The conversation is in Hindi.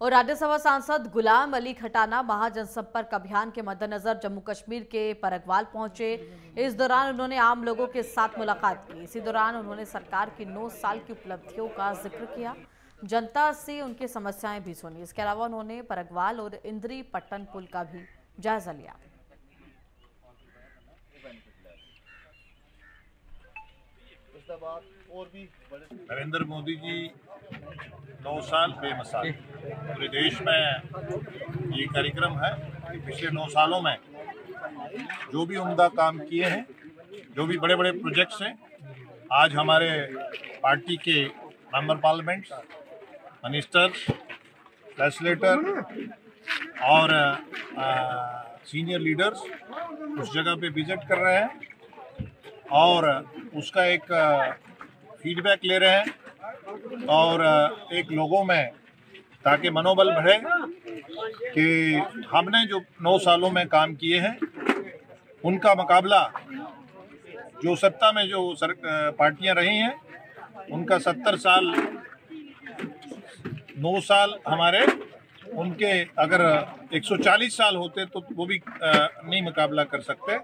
और राज्यसभा सांसद गुलाम अली खटाना महाजनसंपर्क अभियान के मद्देनजर जम्मू कश्मीर के परगवाल पहुँचे। इस दौरान उन्होंने आम लोगों के साथ मुलाकात की। इसी दौरान उन्होंने सरकार की नौ साल की उपलब्धियों का ज़िक्र किया। जनता से उनकी समस्याएँ भी सुनी। इसके अलावा उन्होंने परगवाल और इंद्री पट्टन पुल का भी जायजा लिया। नरेंद्र मोदी जी, नौ साल बेमिसाल। पूरे देश में ये कार्यक्रम है कि पिछले नौ सालों में। जो भी उम्दा काम किए हैं, जो भी बड़े बड़े प्रोजेक्ट्स हैं, आज हमारे पार्टी के मेंबर पार्लियामेंट मिनिस्टर लेजिस्लेटर और सीनियर लीडर्स उस जगह पे विज़िट कर रहे हैं और उसका एक फीडबैक ले रहे हैं और एक लोगों में ताकि मनोबल बढ़े कि हमने जो नौ सालों में काम किए हैं, उनका मुकाबला, जो सत्ता में जो सर पार्टियाँ रही हैं, उनका सत्तर साल, नौ साल हमारे, उनके अगर 140 साल होते तो वो भी नहीं मुकाबला कर सकते।